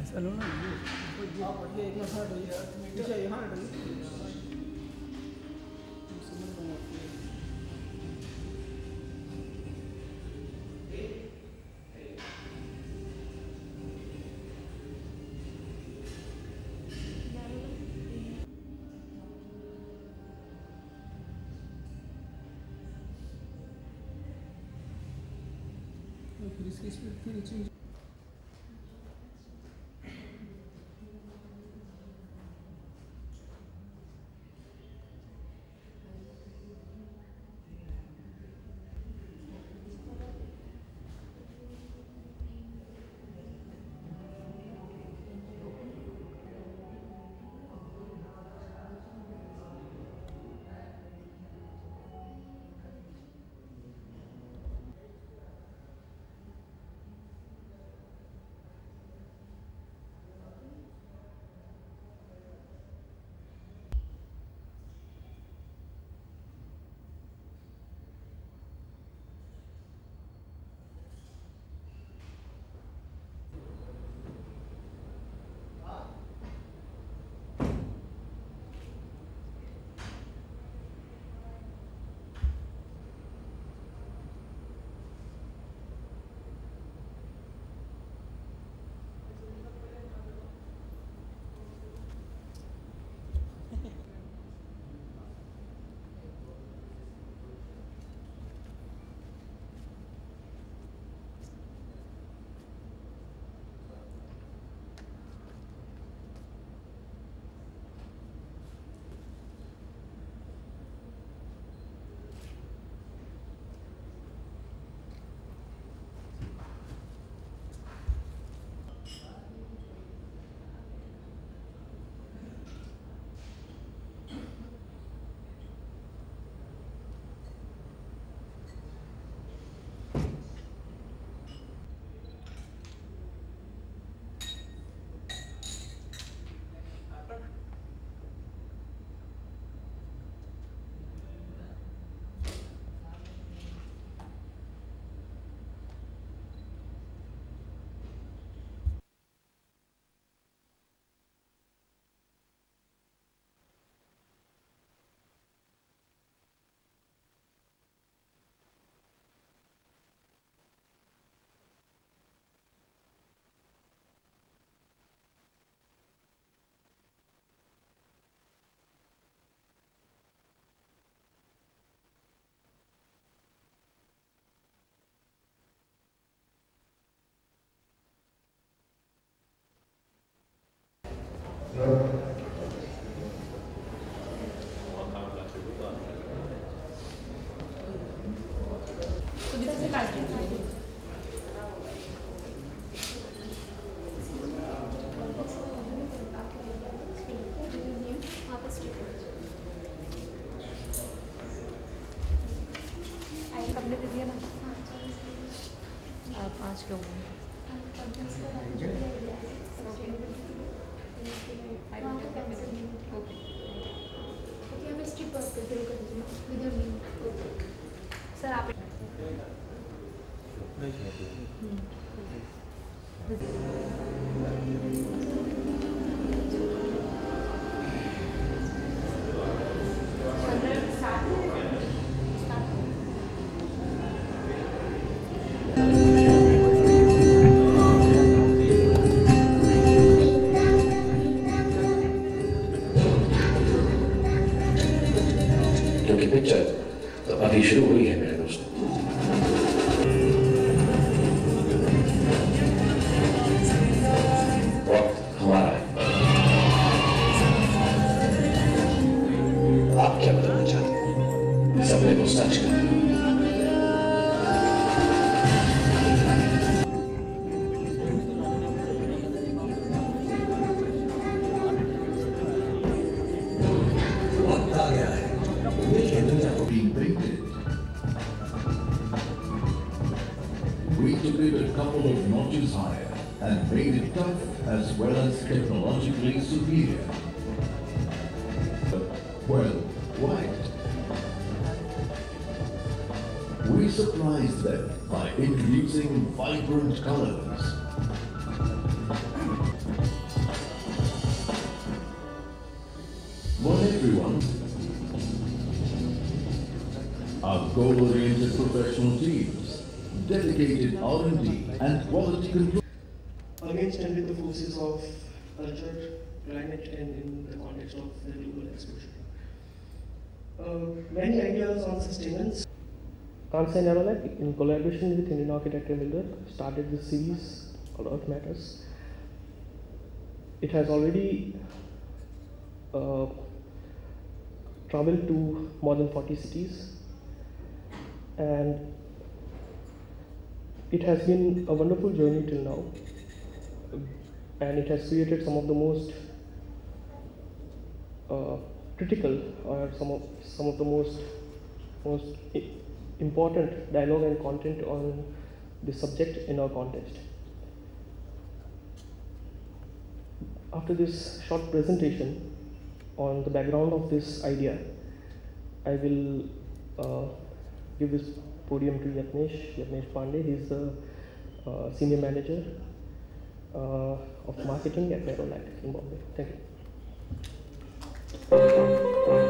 guys. I don't know इसकी speed थोड़ी change Gracias. technologically superior. why? We surprised them by introducing vibrant colors. Not everyone. Our goal-oriented professional teams, dedicated R&D and quality control. Against and with the forces of culture, climate, and in the context of the global exposure. Uh, many ideas on sustenance. Kansai Nerolac, in collaboration with Indian architect and builder, started this series called Earth Matters. It has already uh, traveled to more than 40 cities and it has been a wonderful journey till now and it has created some of the most uh, critical or some of some of the most most important dialogue and content on the subject in our context. After this short presentation on the background of this idea, I will uh, give this podium to Yatnesh, Yatnesh Pandey. He is the uh, senior manager uh, of marketing at Nerolac in Bombay. Thank you.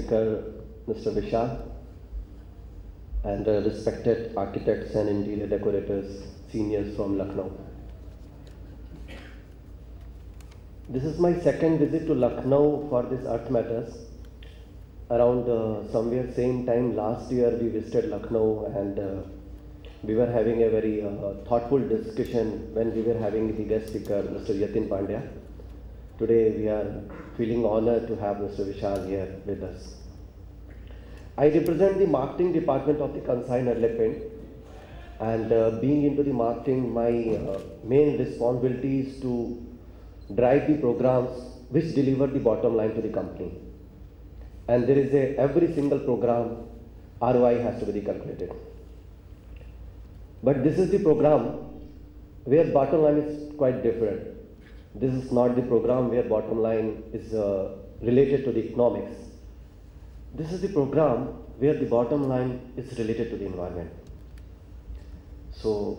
Speaker, Mr. Vishal, and uh, respected architects and interior decorators, seniors from Lucknow. This is my second visit to Lucknow for this Earth Matters. Around uh, somewhere same time last year we visited Lucknow and uh, we were having a very uh, thoughtful discussion when we were having the guest speaker, Mr. Yatin Pandya. Today we are feeling honored to have Mr. Vishal here with us. I represent the marketing department of the Kansai Nerolac and uh, being into the marketing, my uh, main responsibility is to drive the programs which deliver the bottom line to the company. And there is a, every single program ROI has to be calculated. But this is the program where bottom line is quite different. This is not the program where bottom line is uh, related to the economics. This is the program where the bottom line is related to the environment. So,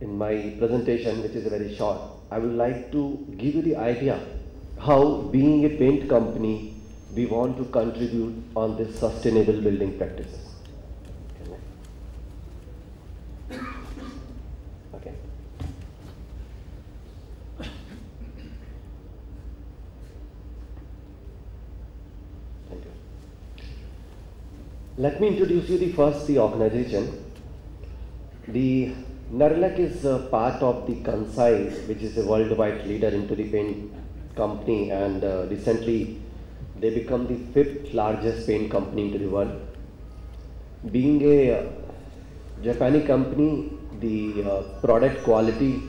in my presentation, which is very short, I would like to give you the idea how, being a paint company, we want to contribute on this sustainable building practices. Okay. Thank you. Let me introduce you the first the organization. The Nerolac is part of the Kansai, which is a worldwide leader into the paint company, and uh, recently they become the fifth largest paint company into the world. Being a uh, Japanese company, the uh, product quality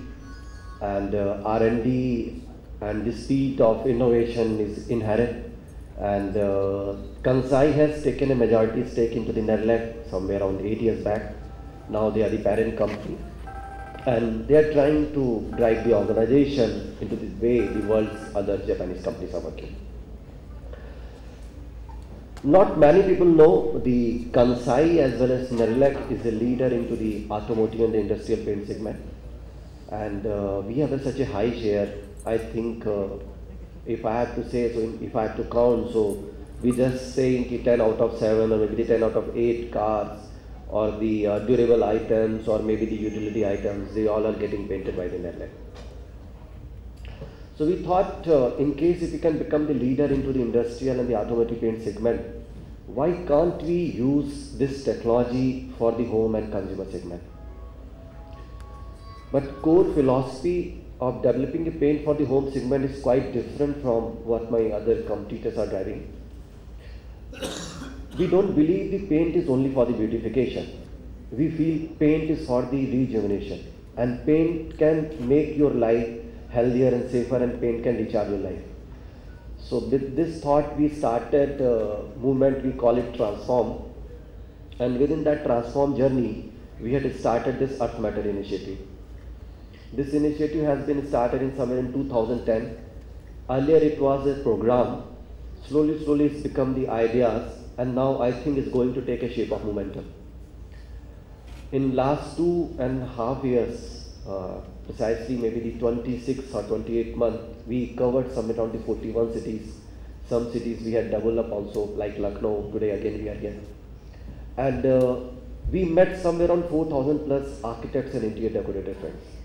and uh, R&D and the speed of innovation is inherent. And uh, Kansai has taken a majority stake into the Nerolac somewhere around eight years back. Now they are the parent company. And they are trying to drive the organization into the way the world's other Japanese companies are working. Not many people know the Kansai as well as Nerolac is a leader into the automotive and the industrial paint segment. And uh, we have a, such a high share. I think uh, if I have to say, so if I have to count, so we just saying ki 10 out of 7 or maybe 10 out of 8 cars or the uh, durable items or maybe the utility items, they all are getting painted by the Nerolac. So we thought, uh, in case if we can become the leader into the industrial and the automotive paint segment, why can't we use this technology for the home and consumer segment? But core philosophy of developing a paint for the home segment is quite different from what my other competitors are driving. We don't believe the paint is only for the beautification. We feel paint is for the rejuvenation and paint can make your life healthier and safer and paint can recharge your life. So with this thought we started a movement we call it transform and within that transform journey we had started this earth matter initiative. This initiative has been started in somewhere in 2010. Earlier it was a program. Slowly, slowly it's become the ideas and now I think it's going to take a shape of momentum. In last two and a half years, uh, precisely maybe the 26 or 28 month, we covered somewhere around the 41 cities. Some cities we had doubled up also, like Lucknow. Today again we are here, and uh, we met somewhere around 4,000 plus architects and interior decorator friends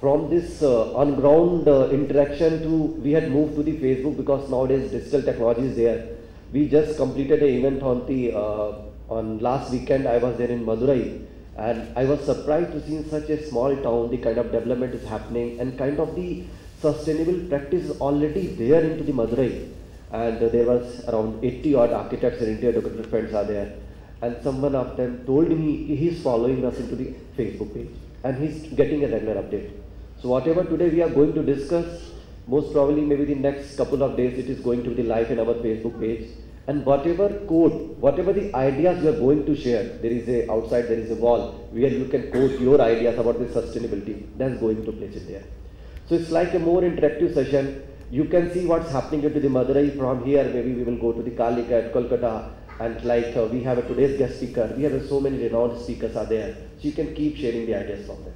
from this uh, on ground uh, interaction to we had moved to the Facebook because nowadays digital technology is there. We just completed an event on the uh, on last weekend. I was there in Madurai, and I was surprised to see in such a small town the kind of development is happening and kind of the sustainable practice is already there into the Madurai. And there was around 80 odd architects and interior decorator friends are there. And someone of them told me he's following us into the Facebook page and he's getting a regular update. So whatever today we are going to discuss, most probably maybe the next couple of days it is going to be live in our Facebook page. And whatever code, whatever the ideas you are going to share, there is a outside there is a wall where you can quote your ideas about the sustainability. That's going to place it there. So it's like a more interactive session. You can see what's happening into the Madurai from here. Maybe we will go to the Calicut, Kolkata, and like uh, we have a today's guest speaker. We have so many renowned speakers are there. So you can keep sharing the ideas from them.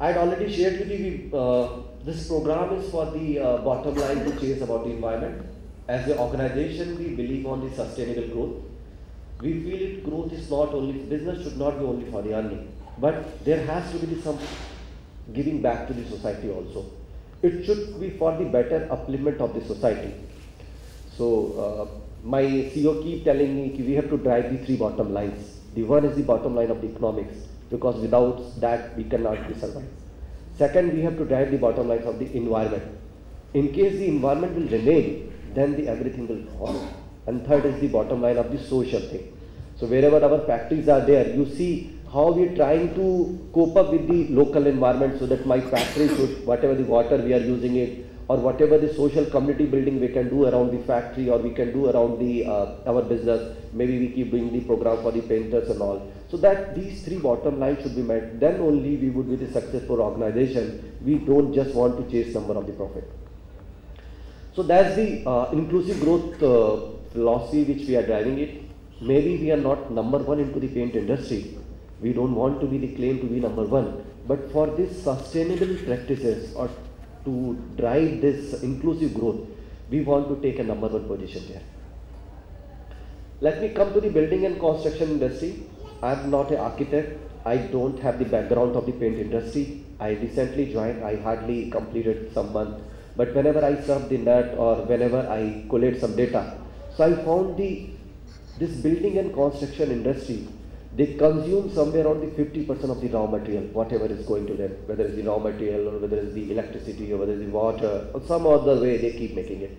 I had already shared with you, uh, this program is for the uh, bottom line to chase about the environment. As an organization, we believe on the sustainable growth. We feel it growth is not only, business should not be only for the earning, but there has to be some giving back to the society also. It should be for the better upliftment of the society. So, uh, my CEO keep telling me we have to drive the three bottom lines. The one is the bottom line of the economics because without that we cannot be survive. Second, we have to drive the bottom lines of the environment. In case the environment will remain, then the everything will fall. And third is the bottom line of the social thing. So wherever our factories are there, you see how we are trying to cope up with the local environment so that my factory should, whatever the water we are using it, or whatever the social community building we can do around the factory or we can do around the uh, our business maybe we keep doing the program for the painters and all so that these three bottom lines should be met. Then only we would be the successful organization. We don't just want to chase number of the profit. So that's the uh, inclusive growth uh, philosophy which we are driving it. Maybe we are not number one into the paint industry. We don't want to be the claim to be number one. But for this sustainable practices or to drive this inclusive growth, we want to take a number one position there. Let me come to the building and construction industry. I'm not an architect. I don't have the background of the paint industry. I recently joined. I hardly completed some month. But whenever I surf the net or whenever I collate some data, so I found the this building and construction industry they consume somewhere around the 50% of the raw material, whatever is going to them, whether it's the raw material or whether it's the electricity or whether it's the water or some other way they keep making it.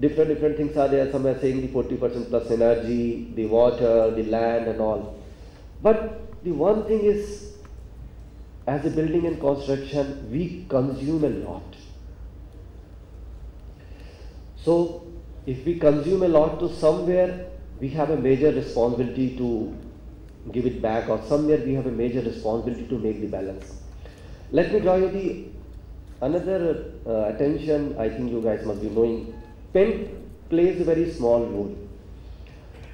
Different different things are there. Some are saying the 40% plus energy, the water, the land and all. But the one thing is, as a building and construction, we consume a lot. So if we consume a lot to somewhere, we have a major responsibility to give it back or somewhere we have a major responsibility to make the balance. Let me draw you the another uh, attention I think you guys must be knowing. Pen plays a very small role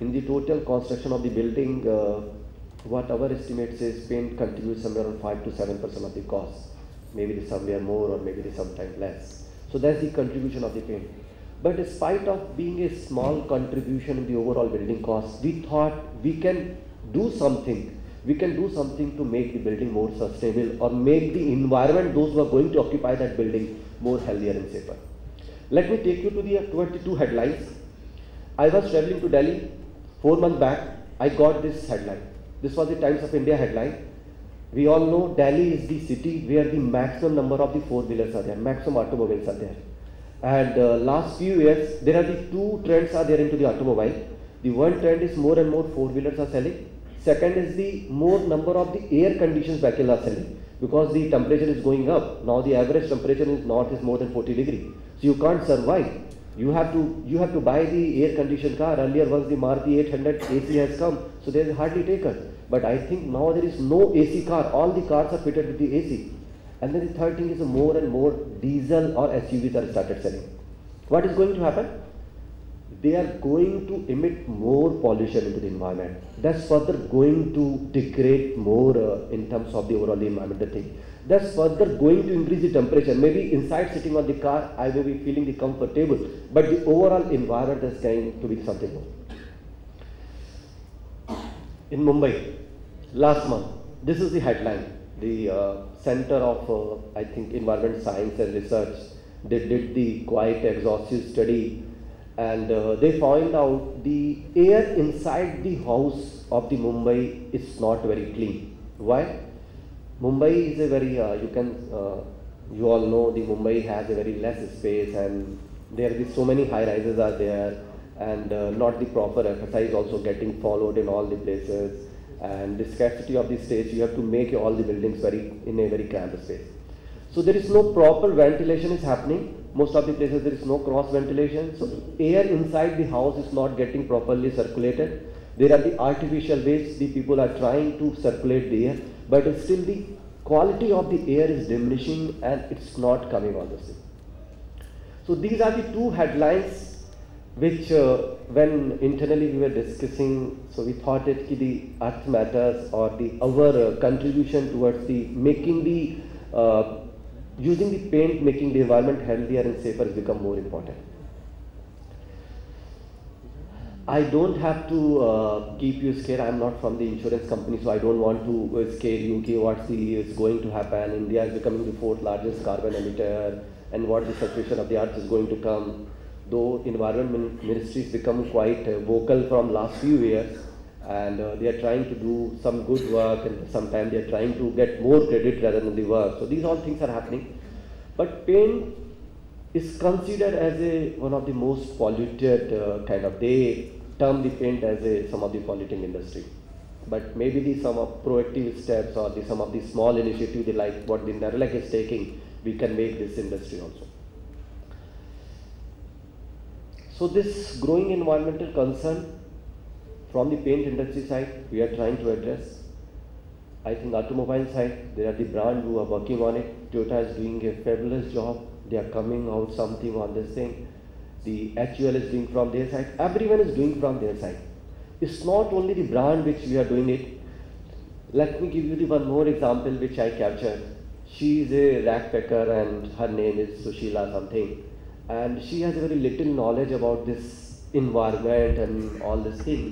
in the total construction of the building. Uh, what our estimate says paint contributes somewhere around 5 to 7 percent of the cost. Maybe it is somewhere more or maybe it is sometimes less. So that's the contribution of the paint. But despite of being a small contribution in the overall building cost, we thought we can do something we can do something to make the building more sustainable or make the environment, those who are going to occupy that building, more healthier and safer. Let me take you to the 22 headlines. I was traveling to Delhi four months back. I got this headline. This was the Times of India headline. We all know Delhi is the city where the maximum number of the four wheelers are there, maximum automobiles are there. And uh, last few years, there are the two trends are there into the automobile. The one trend is more and more four wheelers are selling. Second is the more number of the air conditioned vehicles are selling because the temperature is going up. Now the average temperature in north is more than 40 degree. So you can't survive. You have to you have to buy the air conditioned car. Earlier once the Maruti 800 AC has come, so there is hardly taken. But I think now there is no AC car. All the cars are fitted with the AC. And then the third thing is more and more diesel or SUVs are started selling. What is going to happen? They are going to emit more pollution into the environment. That's further going to degrade more uh, in terms of the overall environmental thing. That's further going to increase the temperature. Maybe inside sitting on the car, I may be feeling the comfortable, but the overall environment is going to be something more. In Mumbai, last month, this is the headline. The uh, Center of, uh, I think, Environment Science and Research, they did the quite exhaustive study and uh, they found out the air inside the house of the Mumbai is not very clean. Why? Mumbai is a very, uh, you can, uh, you all know the Mumbai has a very less space and there are so many high rises are there and uh, not the proper is also getting followed in all the places and the scarcity of the space you have to make all the buildings very in a very cramped space. So there is no proper ventilation is happening. Most of the places there is no cross ventilation. So air inside the house is not getting properly circulated. There are the artificial ways the people are trying to circulate the air, but still the quality of the air is diminishing and it's not coming on the same. So these are the two headlines which uh, when internally we were discussing, so we thought that the earth matters or the our uh, contribution towards the making the uh, using the paint making the environment healthier and safer has become more important. I don't have to uh, keep you scared. I'm not from the insurance company, so I don't want to uh, scare you. Okay, what's going to happen? India is becoming the fourth largest carbon emitter, and what the situation of the earth is going to come. Though environment ministries become quite uh, vocal from last few years, and uh, they are trying to do some good work, and sometimes they are trying to get more credit rather than the work. So these all things are happening, but pain is considered as a one of the most polluted uh, kind of they term the paint as a some of the polluting industry. But maybe the some of proactive steps or the some of the small initiatives like what the Nerolac is taking we can make this industry also. So this growing environmental concern from the paint industry side we are trying to address. I think automobile side there are the brand who are working on it. Toyota is doing a fabulous job. They are coming out something on this thing. The HUL is doing from their side. Everyone is doing from their side. It's not only the brand which we are doing it. Let me give you the one more example which I captured. She is a rack packer and her name is Sushila something. And she has very little knowledge about this environment and all this thing.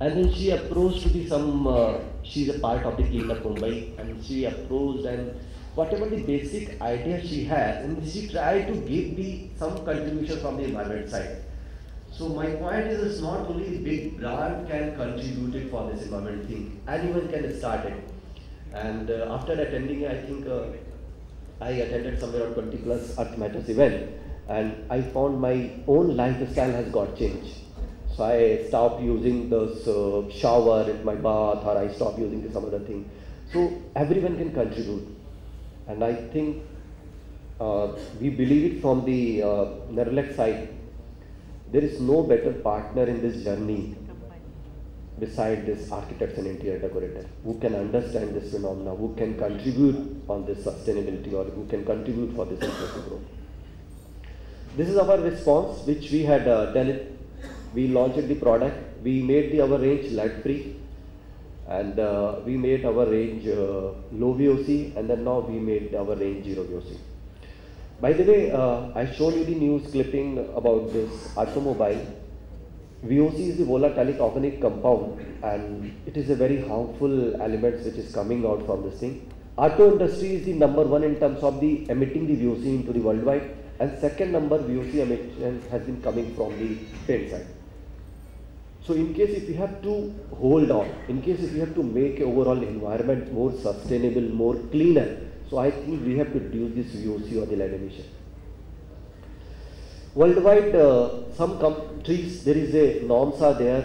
And then she approached to the some, uh, she's a part of the Clean Up Mumbai and she approached and whatever the basic idea she has, and she tried to give the some contribution from the environment side. So my point is, it's not only big brand can contribute it for this environment thing. Anyone can start it. And uh, after attending, I think uh, I attended somewhere around 20 plus Earth Matters event, and I found my own lifestyle has got changed. So I stopped using this uh, shower in my bath, or I stopped using some other thing. So everyone can contribute. And I think uh, we believe it from the uh, Nerolac side. There is no better partner in this journey beside this architects and interior decorator who can understand this phenomena, who can contribute on this sustainability or who can contribute for this growth. This is our response which we had uh, done it. We launched the product. We made the our range lead free and uh, we made our range uh, low VOC and then now we made our range zero VOC. By the way, uh, I showed you the news clipping about this automobile. VOC is the volatile organic compound and it is a very harmful element which is coming out from this thing. Auto industry is the number one in terms of the emitting the VOC into the worldwide and second number VOC emission has been coming from the paint side. So in case if we have to hold on, in case if we have to make overall environment more sustainable, more cleaner, so I think we have to reduce this VOC or the lead emission. Worldwide, uh, some countries there is a norms are there.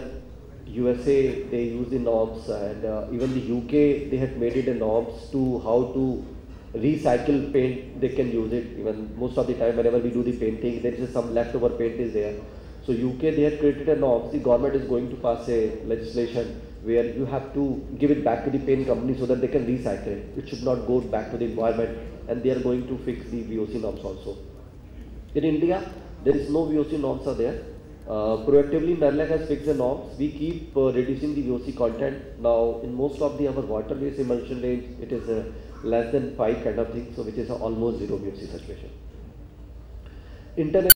USA they use the norms, and uh, even the UK they have made it a norms to how to recycle paint. They can use it. Even most of the time, whenever we do the painting, there is some leftover paint is there. So UK they have created a norms. The government is going to pass a legislation where you have to give it back to the paint company so that they can recycle it. It should not go back to the environment, and they are going to fix the VOC norms also. In India, there is no VOC norms are there. Uh, proactively, Nerolac has fixed the norms. We keep uh, reducing the VOC content. Now, in most of the our water-based emulsion range, it is uh, less than 5 kind of thing, so which is almost zero VOC situation. Internet